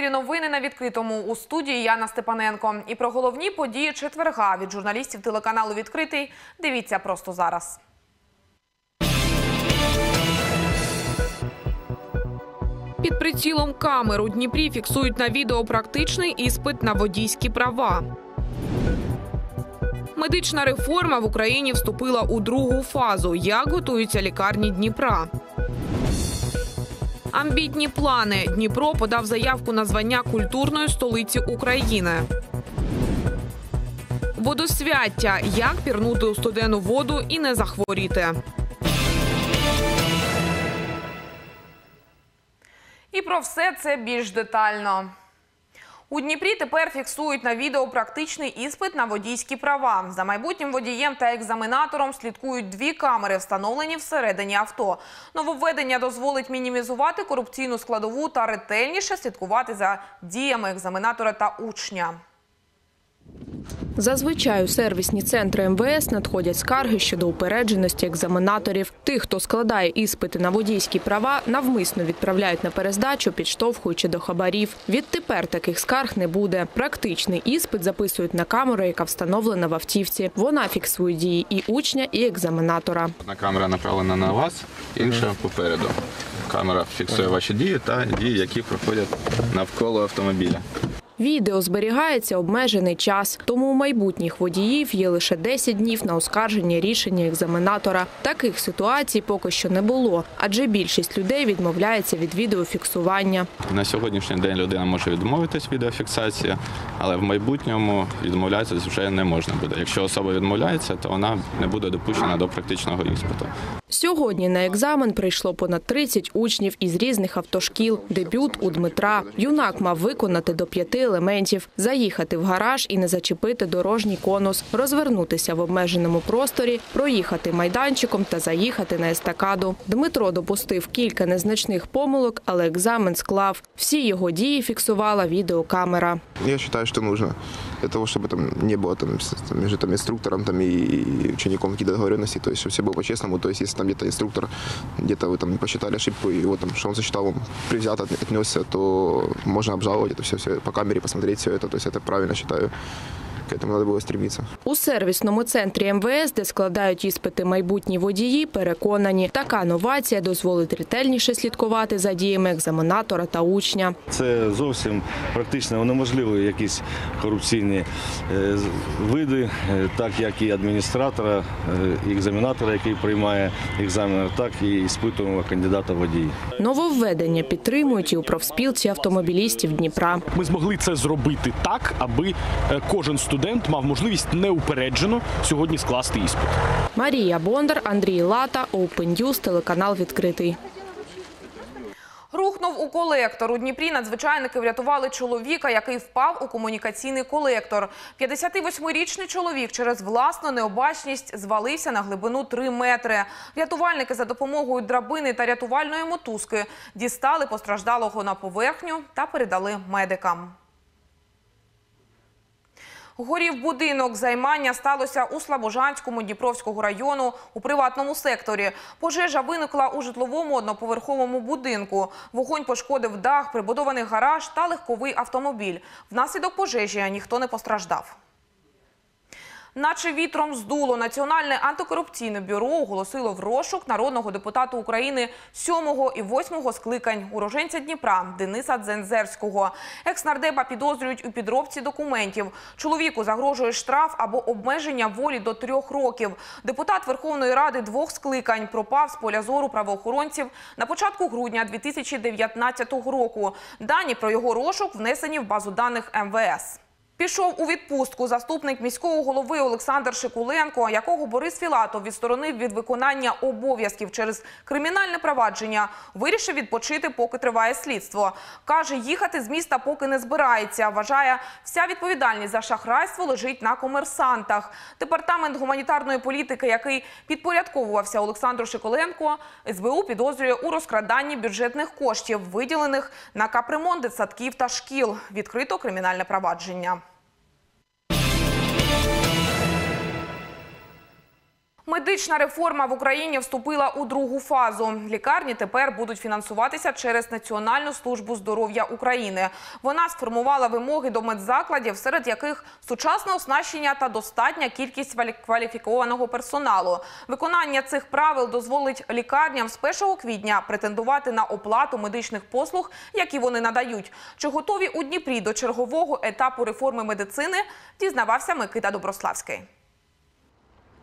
ефірі новини на відкритому у студії Яна Степаненко. І про головні події четверга від журналістів телеканалу Відкритий. Дивіться просто зараз. Під прицілом камер у Дніпрі фіксують на відео практичний іспит на водійські права. Медична реформа в Україні вступила у другу фазу. Як готуються лікарні Дніпра? Амбітні плани. Дніпро подав заявку на звання культурної столиці України. Водосвяття. Як пірнути у студену воду і не захворіти. І про все це більш детально. У Дніпрі тепер фіксують на відео практичний іспит на водійські права. За майбутнім водієм та екзаменатором слідкують дві камери, встановлені всередині авто. Нововведення дозволить мінімізувати корупційну складову та ретельніше слідкувати за діями екзаменатора та учня. Зазвичай у сервісні центри МВС надходять скарги щодо упередженості екзаменаторів. Тих, хто складає іспити на водійські права, навмисно відправляють на перездачу, підштовхуючи до хабарів. Відтепер таких скарг не буде. Практичний іспит записують на камеру, яка встановлена в автівці. Вона фіксує дії і учня, і екзаменатора. Одна камера направлена на вас, інша попереду. Камера фіксує ваші дії та дії, які проходять навколо автомобіля. Відео зберігається обмежений час, тому у майбутніх водіїв є лише 10 днів на оскарження рішення екзаменатора. Таких ситуацій поки що не було, адже більшість людей відмовляється від відеофіксування. На сьогоднішній день людина може відмовитись від відеофіксації, але в майбутньому відмовлятися вже не можна буде. Якщо особа відмовляється, то вона не буде допущена до практичного іспиту. Сьогодні на екзамен прийшло понад 30 учнів із різних автошкіл. Дебют у Дмитра. Юнак мав виконати до п'яти елементів: заїхати в гараж і не зачепити дорожній конус, розвернутися в обмеженому просторі, проїхати майданчиком та заїхати на естакаду. Дмитро допустив кілька незначних помилок, але екзамен склав. Всі його дії фіксувала відеокамера. Я считаю, что нужно для того, чтобы там не было там, с- там, между там, инструктором там, и, и учеником какие-то договоренности, то есть, чтобы все было по-честному, то есть, если там где-то инструктор, где-то вы там посчитали ошибку, и вот там, что он засчитал вам привзято от- отнесся, то можно обжаловать это все, все по камере посмотреть все это, то есть это правильно считаю, к этому надо было стремиться. У сервісному центрі МВС, де складають іспити майбутні водії, переконані, така новація дозволить ретельніше слідкувати за діями екзаменатора та учня. Це зовсім практично унеможливує якісь корупційні е, види, е, так як і адміністратора, е, і екзаменатора, який приймає екзамен, так і іспитуємого кандидата водії. Нововведення підтримують і у профспілці автомобілістів Дніпра. Ми змогли це зробити так, аби кожен студент мав можливість неупереджено сьогодні скласти іспит. Марія Бондар, Андрій Лата, Open News, телеканал відкритий. Рухнув у колектор. У Дніпрі надзвичайники врятували чоловіка, який впав у комунікаційний колектор. 58-річний чоловік через власну необачність звалився на глибину 3 метри. Рятувальники за допомогою драбини та рятувальної мотузки дістали постраждалого на поверхню та передали медикам. Горів будинок. Займання сталося у Слобожанському Дніпровського району у приватному секторі. Пожежа виникла у житловому одноповерховому будинку. Вогонь пошкодив дах, прибудований гараж та легковий автомобіль. Внаслідок пожежі ніхто не постраждав. Наче вітром здуло Національне антикорупційне бюро оголосило в розшук народного депутата України 7 і 8 скликань уроженця Дніпра Дениса Дзензерського. Екснардепа підозрюють у підробці документів. Чоловіку загрожує штраф або обмеження волі до трьох років. Депутат Верховної Ради двох скликань пропав з поля зору правоохоронців на початку грудня 2019 року. Дані про його розшук внесені в базу даних МВС. Пішов у відпустку заступник міського голови Олександр Шикуленко, якого Борис Філатов відсторонив від виконання обов'язків через кримінальне провадження. Вирішив відпочити, поки триває слідство. Каже, їхати з міста поки не збирається. Вважає, вся відповідальність за шахрайство лежить на комерсантах. Департамент гуманітарної політики, який підпорядковувався Олександру Шиколенко, СБУ підозрює у розкраданні бюджетних коштів, виділених на капремонт дитсадків та шкіл. Відкрито кримінальне провадження. Медична реформа в Україні вступила у другу фазу. Лікарні тепер будуть фінансуватися через Національну службу здоров'я України. Вона сформувала вимоги до медзакладів, серед яких сучасне оснащення та достатня кількість квалі- кваліфікованого персоналу. Виконання цих правил дозволить лікарням з 1 квітня претендувати на оплату медичних послуг, які вони надають. Чи готові у Дніпрі до чергового етапу реформи медицини, дізнавався Микита Доброславський.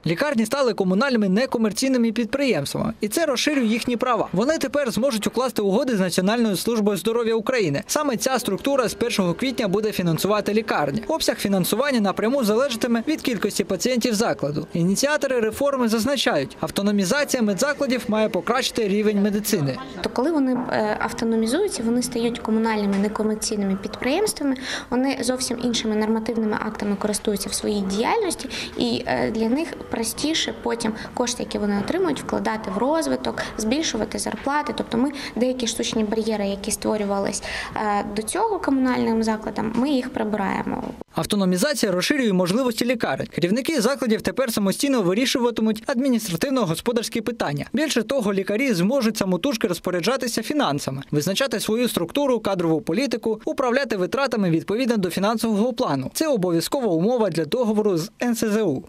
Лікарні стали комунальними некомерційними підприємствами, і це розширює їхні права. Вони тепер зможуть укласти угоди з Національною службою здоров'я України. Саме ця структура з 1 квітня буде фінансувати лікарні. Обсяг фінансування напряму залежатиме від кількості пацієнтів закладу. Ініціатори реформи зазначають, автономізація медзакладів має покращити рівень медицини. То коли вони е, автономізуються, вони стають комунальними некомерційними підприємствами, вони зовсім іншими нормативними актами користуються в своїй діяльності, і е, для них простіше потім кошти, які вони отримують, вкладати в розвиток, збільшувати зарплати. Тобто, ми деякі штучні бар'єри, які створювались е, до цього комунальним закладам, ми їх прибираємо. Автономізація розширює можливості лікарень. Керівники закладів тепер самостійно вирішуватимуть адміністративно-господарські питання. Більше того, лікарі зможуть самотужки розпоряджатися фінансами, визначати свою структуру, кадрову політику, управляти витратами відповідно до фінансового плану. Це обов'язкова умова для договору з НСЗУ.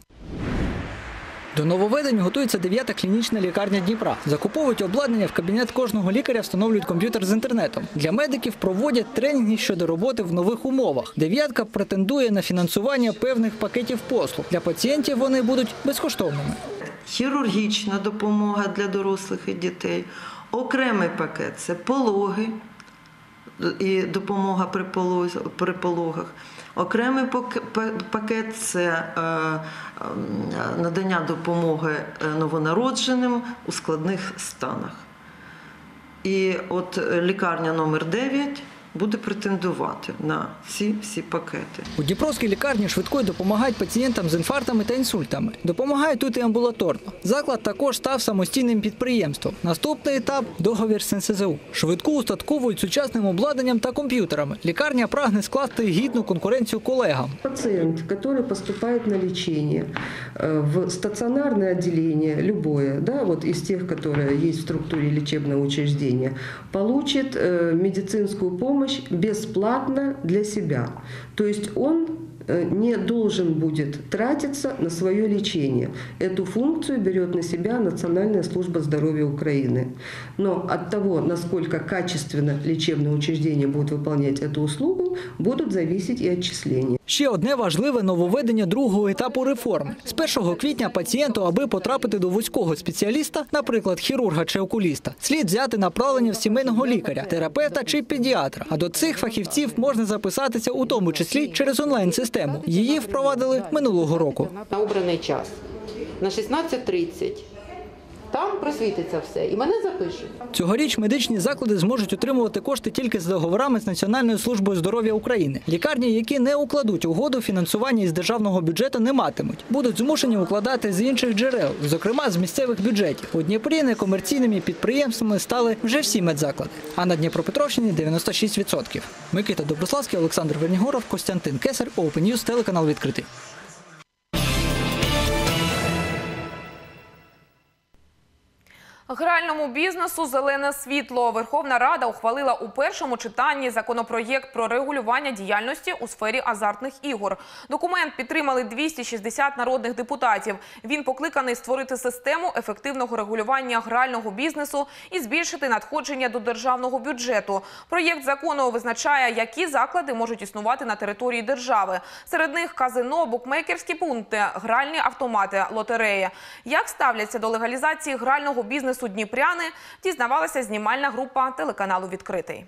До нововведень готується дев'ята клінічна лікарня Дніпра. Закуповують обладнання в кабінет кожного лікаря, встановлюють комп'ютер з інтернетом. Для медиків проводять тренінги щодо роботи в нових умовах. Дев'ятка претендує на фінансування певних пакетів послуг. Для пацієнтів вони будуть безкоштовними. хірургічна допомога для дорослих і дітей, окремий пакет це пологи і допомога при, пологах. Окремий пакет це е, ем, надання допомоги е, новонародженим у складних станах. І от е, лікарня номер 9 буде претендувати на ці всі пакети. У Дніпровській лікарні швидкої допомагають пацієнтам з інфарктами та інсультами. Допомагають тут і амбулаторно. Заклад також став самостійним підприємством. Наступний етап договір з НСЗУ. Швидку устатковують сучасним обладнанням та комп'ютерами. Лікарня прагне скласти гідну конкуренцію колегам. Пациент, который поступает на лечение э, в стационарное отделение, любое, да, вот из тех, которые есть в структуре лечебного учреждения, получит э, медицинскую помощь бесплатно для себя. То есть он э, не должен будет тратиться на свое лечение. Эту функцию берет на себя Национальная служба здоровья Украины. Но от того, насколько качественно лечебное учреждение будет выполнять эту услугу, будут зависеть и отчисления. Ще одне важливе нововведення другого етапу реформи. З 1 квітня пацієнту, аби потрапити до вузького спеціаліста, наприклад, хірурга чи окуліста, слід взяти направлення в сімейного лікаря, терапевта чи педіатра. А до цих фахівців можна записатися у тому числі через онлайн-систему. Її впровадили минулого року. на обраний час на 16.30. Там просвітиться все, і мене запишуть. Цьогоріч медичні заклади зможуть отримувати кошти тільки з договорами з Національною службою здоров'я України. Лікарні, які не укладуть угоду, фінансування із державного бюджету не матимуть. Будуть змушені укладати з інших джерел, зокрема з місцевих бюджетів. У Дніпрі некомерційними підприємствами стали вже всі медзаклади. А на Дніпропетровщині 96%. Микита Доброславський, Олександр Вернігоров, Костянтин Кесар, Open News, телеканал відкритий. Гральному бізнесу зелене світло. Верховна Рада ухвалила у першому читанні законопроєкт про регулювання діяльності у сфері азартних ігор. Документ підтримали 260 народних депутатів. Він покликаний створити систему ефективного регулювання грального бізнесу і збільшити надходження до державного бюджету. Проєкт закону визначає, які заклади можуть існувати на території держави. Серед них казино, букмекерські пункти, гральні автомати, лотереї. Як ставляться до легалізації грального бізнесу Дніпряни, дізнавалася знімальна група телеканалу Відкритий.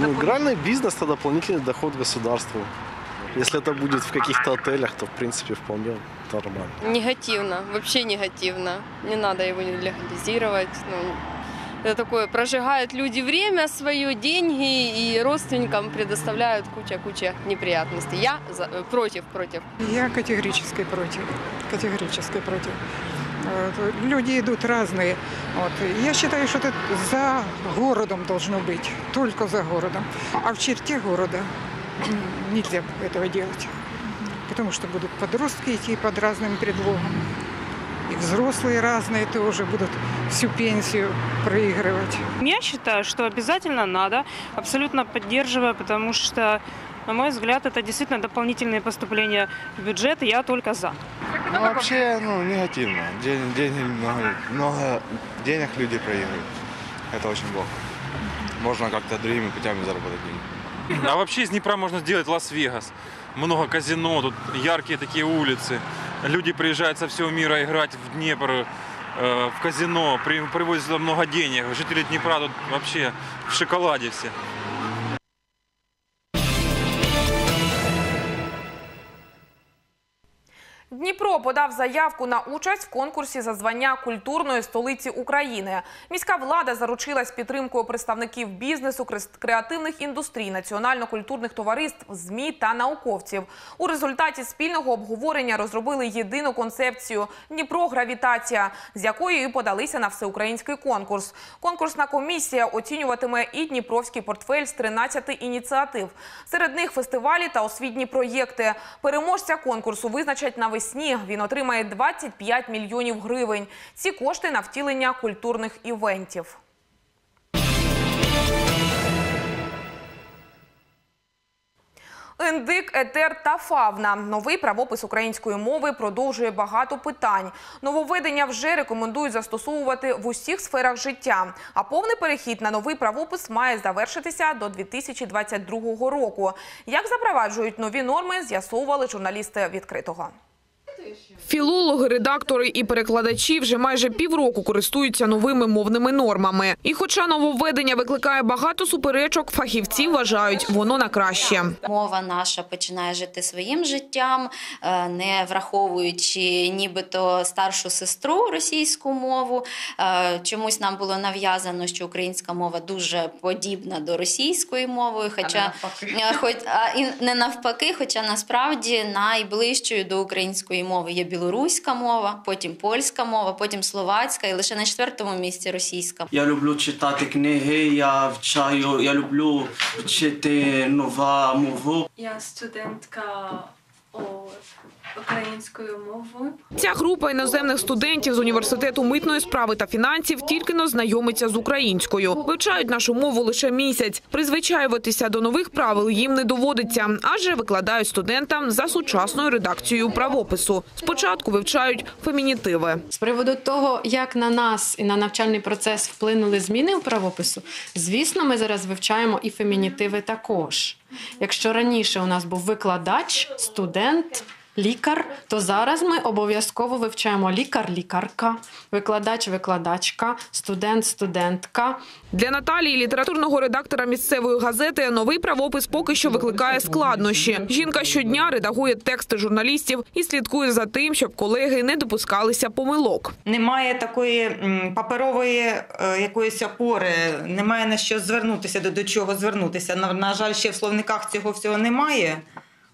Ну, игральный бизнес – это дополнительный доход государству. Если это будет в каких-то отелях, то, в принципе, вполне нормально. Негативно, вообще негативно. Не надо его легализировать. Ну, это такое, прожигают люди время свое, деньги и родственникам предоставляют куча-куча неприятностей. Я за- э, против, против. Я категорически против. Категорически против. Люди идут разные. Вот. Я считаю, что это за городом должно быть, только за городом. А в черте города нельзя этого делать. потому что будут подростки идти под разным предлогом. И взрослые разные тоже будут всю пенсию проигрывать. Я считаю, что обязательно надо, абсолютно поддерживаю, потому что, на мой взгляд, это действительно дополнительные поступления в бюджет, и я только за. Ну, вообще, ну, негативно. День, денег много, много денег люди проигрывают. Это очень плохо. Можно как-то другими путями заработать деньги. А вообще из Днепра можно сделать Лас-Вегас. Много казино, тут яркие такие улицы. Люди приезжают со всего мира играть в Днепр, э, в казино, при- привозят много денег. Жители Днепра тут вообще в шоколаде все. Дніпро подав заявку на участь в конкурсі за звання культурної столиці України. Міська влада заручилась підтримкою представників бізнесу, креативних індустрій, національно-культурних товариств, ЗМІ та науковців. У результаті спільного обговорення розробили єдину концепцію Дніпро гравітація, з якою і подалися на всеукраїнський конкурс. Конкурсна комісія оцінюватиме і Дніпровський портфель з 13 ініціатив. Серед них фестивалі та освітні проєкти. Переможця конкурсу визначать навесні. Він отримає 25 мільйонів гривень. Ці кошти на втілення культурних івентів. Індик, етер та фавна. Новий правопис української мови продовжує багато питань. Нововведення вже рекомендують застосовувати в усіх сферах життя. А повний перехід на новий правопис має завершитися до 2022 року. Як запроваджують нові норми, з'ясовували журналісти відкритого. Філологи, редактори і перекладачі вже майже півроку користуються новими мовними нормами. І хоча нововведення викликає багато суперечок, фахівці вважають, воно на краще. Мова наша починає жити своїм життям, е, не враховуючи нібито старшу сестру російську мову. Е, Чомусь нам було нав'язано, що українська мова дуже подібна до російської мови, хоча Е, хоч а, і не навпаки, хоча насправді найближчою до української мови є білоруська мова, потім польська мова, потім словацька, і лише на четвертому місці російська. Я люблю читати книги, я вчаю, я люблю вчити нова мову. Я студентка українською мовою. Ця група іноземних студентів з університету митної справи та фінансів тільки но знайомиться з українською. Вивчають нашу мову лише місяць. Призвичаюватися до нових правил їм не доводиться, адже викладають студентам за сучасною редакцією правопису. Спочатку вивчають фемінітиви. З приводу того, як на нас і на навчальний процес вплинули зміни у правопису, звісно, ми зараз вивчаємо і фемінітиви також. Якщо раніше у нас був викладач, студент, лікар, то зараз ми обов'язково вивчаємо лікар-лікарка, викладач-викладачка, студент-студентка. Для Наталії, літературного редактора місцевої газети, новий правопис поки що викликає складнощі. Жінка щодня редагує тексти журналістів і слідкує за тим, щоб колеги не допускалися помилок. Немає такої паперової е, якоїсь опори, немає на що звернутися, до, до чого звернутися. На, на жаль, ще в словниках цього всього немає.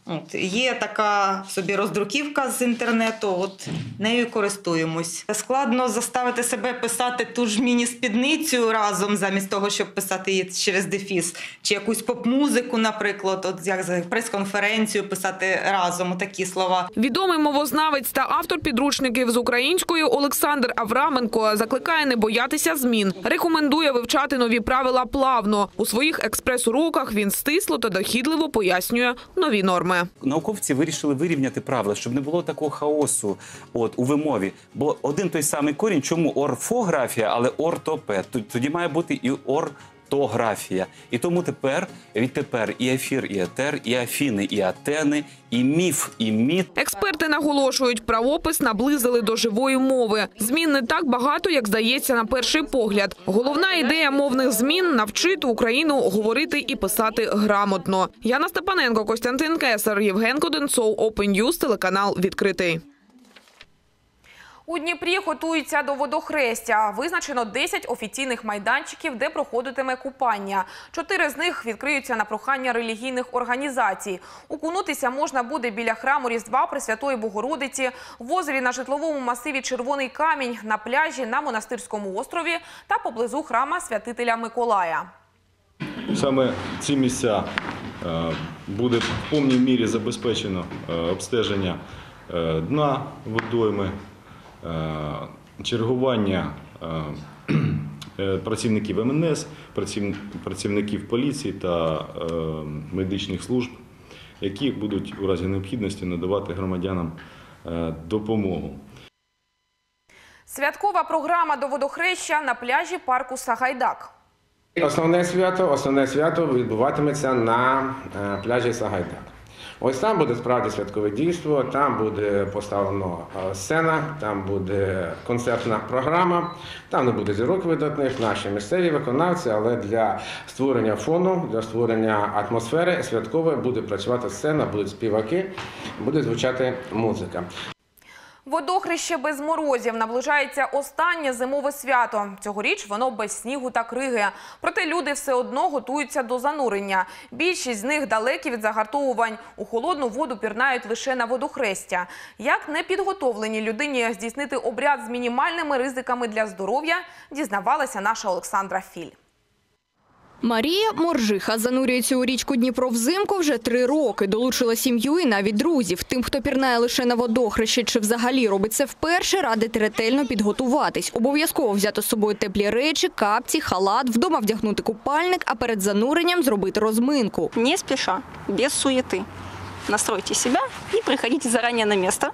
От, є така собі роздруківка з інтернету, от нею користуємось. Складно заставити себе писати ту ж міні-спідницю разом, замість того, щоб писати її через дефіс, чи якусь поп-музику, наприклад, от як прес-конференцію писати разом такі слова. Відомий мовознавець та автор підручників з українською Олександр Авраменко закликає не боятися змін. Рекомендує вивчати нові правила плавно. У своїх експрес-уроках він стисло та дохідливо пояснює нові норми. Науковці вирішили вирівняти правила, щоб не було такого хаосу от, у вимові. Бо один той самий корінь, чому орфографія, але ортопед. Тоді має бути і ортографія. І тому тепер, відтепер і ефір, і етер, і афіни, і атени, і міф, і міт. Експерти наголошують, правопис наблизили до живої мови. Змін не так багато, як здається на перший погляд. Головна ідея мовних змін навчити Україну говорити і писати грамотно. Яна Степаненко, Костянтин Кесар, Євген Коденцов, Open телеканал відкритий. У Дніпрі готуються до водохрестя. Визначено 10 офіційних майданчиків, де проходитиме купання. Чотири з них відкриються на прохання релігійних організацій. Укунутися можна буде біля храму Різдва Пресвятої Богородиці, в озері на житловому масиві Червоний камінь, на пляжі на монастирському острові та поблизу храма святителя Миколая. Саме ці місця Е, Буде в повній мірі забезпечено е, обстеження е, дна водойми, чергування е, е, працівників МНС, праців- працівників поліції та е, медичних служб, які будуть у разі необхідності надавати громадянам е, допомогу. Святкова програма до водохреща на пляжі парку Сагайдак. Основне свято, основне свято відбуватиметься на е, пляжі Сагайдак. Ось там буде справді святкове дійство, там буде поставлено е, сцена, там буде концертна програма, там не буде зірок видатних, наші місцеві виконавці, але для створення фону, для створення атмосфери святкової буде працювати сцена, будуть співаки, буде звучати музика. Водохреще без морозів наближається останнє зимове свято. Цьогоріч воно без снігу та криги. Проте люди все одно готуються до занурення. Більшість з них далекі від загартовувань. У холодну воду пірнають лише на водохрестя. Як непідготовленій людині здійснити обряд з мінімальними ризиками для здоров'я, дізнавалася наша Олександра Філь. Марія Моржиха занурюється у річку Дніпро взимку вже три роки. Долучила сім'ю і навіть друзів. Тим, хто пірнає лише на водохреще чи взагалі робить це вперше, радить ретельно підготуватись. Обов'язково взяти з собою теплі речі, капці, халат, вдома вдягнути купальник, а перед зануренням зробити розминку. не спеша, без суеты. Настройте себя и приходите заранее на место.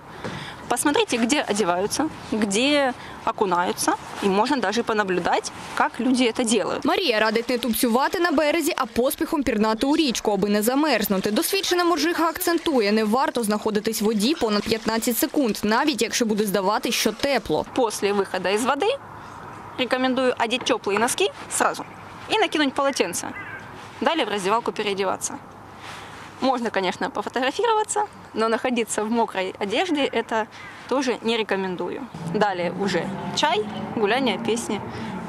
Посмотрите, где одеваются, где окунаются. И можно даже понаблюдать, как люди это делают. Марія радить не тупцювати на березі, а поспіхом пірнати у річку, аби не замерзнути. Досвідчена моржиха акцентує, не варто знаходитись в воді понад 15 секунд, навіть якщо буде здавати, що тепло. После выхода из воды рекомендую одеть теплые носки сразу и накинуть полотенце. Далее в раздевалку переодеваться. Можно, конечно, пофотографироваться, но находиться в мокрой одежде это тоже не рекомендую. Далее уже чай, гуляние, песни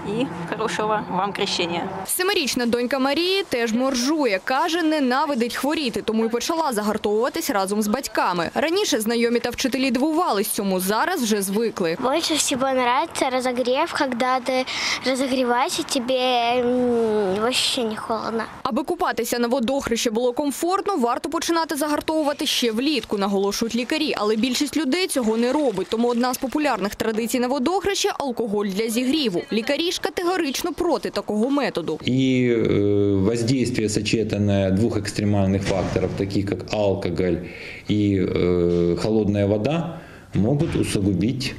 и хорошего вам крещения. Семирічна донька Марії теж моржує. Каже, ненавидить хворіти, тому й почала загартовуватись разом з батьками. Раніше знайомі та вчителі дивувались цьому, зараз вже звикли. Больше всего нравится разогрев, когда ты разогреваешься, тебе м, вообще не холодно. Аби купатися на водохрещі було комфортно, варто починати загартовувати ще влітку, наголошують лікарі. Але більшість людей цього не робить. Тому одна з популярних традицій на водохрещі – алкоголь для зігріву. Лікарі ж категорично проти такого методу. И э, воздействие сочетанное двух экстремальных факторов, таких как алкоголь и э, холодная вода, могут усугубить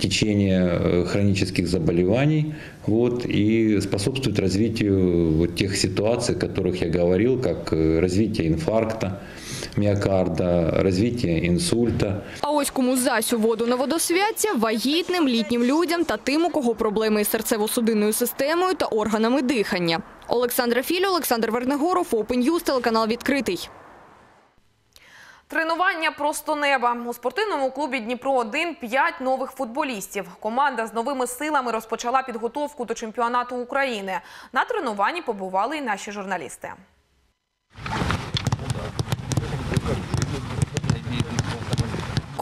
течение э, хронических заболеваний вот, и способствует развитию вот тех ситуаций, о которых я говорил, как э, развитие инфаркта миокарда, развитие инсульта. А ось кому засю воду на водосвяття – вагітним, літнім людям та тим, у кого проблеми із серцево-судинною системою та органами дихання. Олександра Філь, Олександр Вернегоров, Open News, телеканал «Відкритий». Тренування просто неба. У спортивному клубі Дніпро-1 п'ять нових футболістів. Команда з новими силами розпочала підготовку до чемпіонату України. На тренуванні побували і наші журналісти.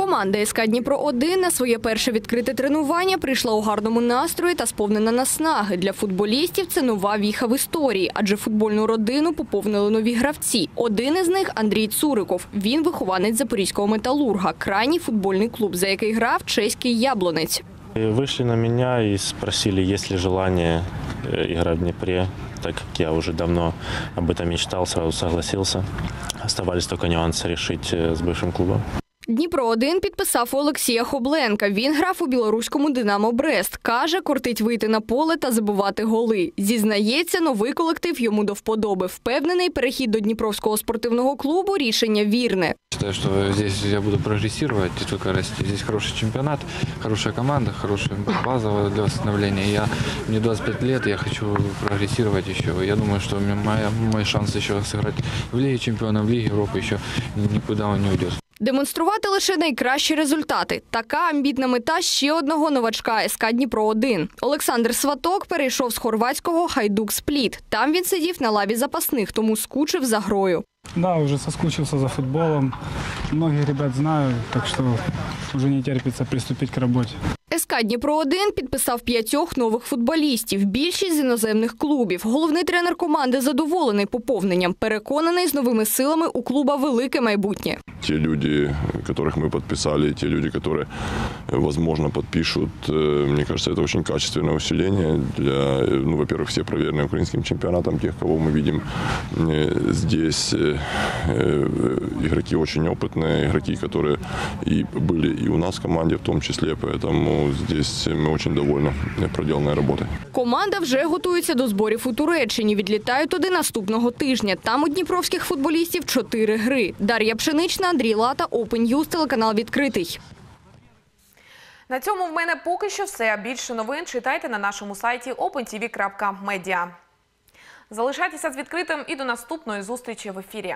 Команда СК Дніпро-1 на своє перше відкрите тренування прийшла у гарному настрої та сповнена наснаги. Для футболістів це нова віха в історії, адже футбольну родину поповнили нові гравці. Один із них – Андрій Цуриков. Він вихованець запорізького металурга, крайній футбольний клуб, за який грав чеський яблонець. И Вышли на меня и спросили, есть ли желание э, играть в Днепре, так как я уже давно об этом мечтал, сразу согласился. Оставались только нюансы решить э, с бывшим клубом. Дніпро-1 підписав Олексія Хобленка. Він грав у білоруському «Динамо Брест». Каже, кортить вийти на поле та забивати голи. Зізнається, новий колектив йому до вподоби. Впевнений, перехід до Дніпровського спортивного клубу – рішення вірне. Считаю, что здесь я буду прогрессировать и только расти. Хороший чемпионат, хорошая команда, хорошая база для восстановления. Я, мне 25 лет, я хочу прогрессировать еще. Я думаю, что моя, мой шанс еще сыграть в Лиге чемпионов, в Лиге Европы еще никуда он не уйдет. Демонструвати лише найкращі результати. Така амбітна мета ще одного новачка СК Дніпро-1. Олександр Сваток перейшов з хорватського Хайдук Спліт. Там він сидів на лаві запасних, тому скучив за грою. Да, уже соскучился за футболом. Многих ребят знаю, так что уже не терпится приступить к работе. СК Дніпро-1 підписав п'ятьох нових футболістів, більшість з іноземних клубів. Головний тренер команди задоволений поповненням. Переконаний, з новими силами у клуба велике майбутнє. те люди, которых мы подписали, те люди, которые, э, возможно, подпишут, э, мне кажется, это очень качественное усиление для, э, ну, во-первых, все проверенные украинским чемпионатом, тех, кого мы видим э, здесь. Э, э, Игроки очень опытные, игроки, которые и были и у нас в команде в том числе, поэтому здесь мы очень довольны проделанной работой. Команда вже готується до зборів у Туреччині. Відлітають туди наступного тижня. Там у дніпровських футболістів чотири гри. Дар'я Пшенична, Андрій Лата, Open News, телеканал відкритий. На цьому в мене поки що все. Більше новин читайте на нашому сайті opentv.media. Залишайтеся з відкритим і до наступної зустрічі в ефірі.